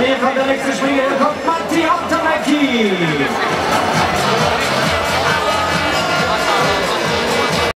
Auf jeden Fall der nächste Springer, hier kommt Matti Antonacki.